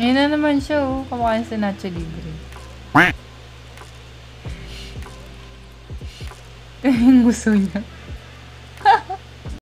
Ayun na naman siya, oh. Kumakain sa Nacho Libre. Yung gusto niya.